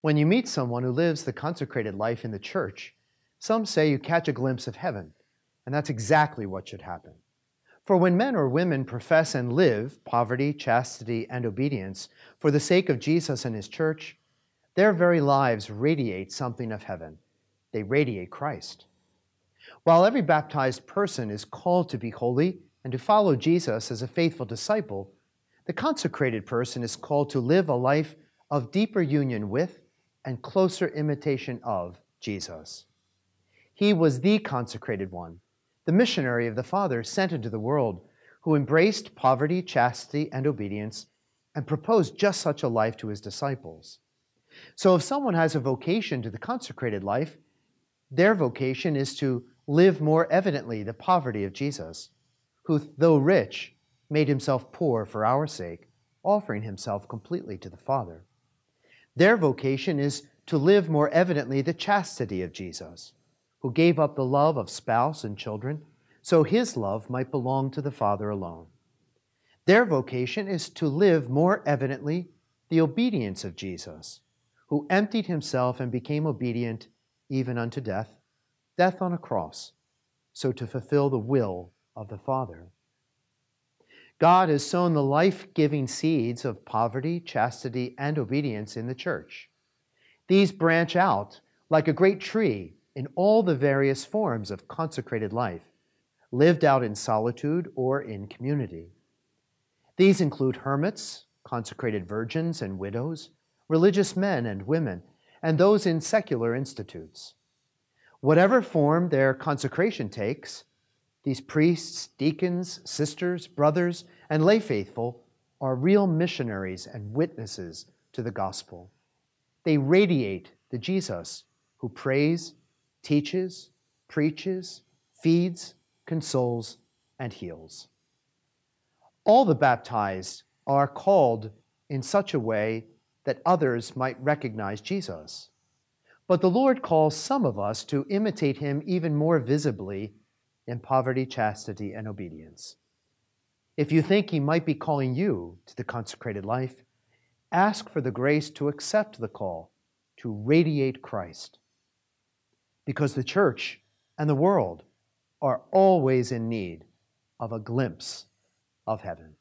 When you meet someone who lives the consecrated life in the church, some say you catch a glimpse of heaven, and that's exactly what should happen. For when men or women profess and live poverty, chastity, and obedience for the sake of Jesus and his church, their very lives radiate something of heaven. They radiate Christ. While every baptized person is called to be holy and to follow Jesus as a faithful disciple, the consecrated person is called to live a life of deeper union with and closer imitation of Jesus. He was the consecrated one, the missionary of the Father sent into the world, who embraced poverty, chastity, and obedience and proposed just such a life to his disciples. So if someone has a vocation to the consecrated life, their vocation is to live more evidently the poverty of Jesus, who, though rich, made himself poor for our sake, offering himself completely to the Father. Their vocation is to live more evidently the chastity of Jesus, who gave up the love of spouse and children so his love might belong to the Father alone. Their vocation is to live more evidently the obedience of Jesus, who emptied himself and became obedient even unto death, death on a cross, so to fulfill the will of the Father. God has sown the life giving seeds of poverty, chastity, and obedience in the church. These branch out like a great tree in all the various forms of consecrated life, lived out in solitude or in community. These include hermits, consecrated virgins and widows, religious men and women, and those in secular institutes. Whatever form their consecration takes, these priests, deacons, sisters, brothers, and lay faithful are real missionaries and witnesses to the gospel. They radiate the Jesus who prays, teaches, preaches, feeds, consoles, and heals. All the baptized are called in such a way that others might recognize Jesus. But the Lord calls some of us to imitate him even more visibly in poverty, chastity, and obedience. If you think he might be calling you to the consecrated life, ask for the grace to accept the call to radiate Christ. Because the church and the world are always in need of a glimpse of heaven.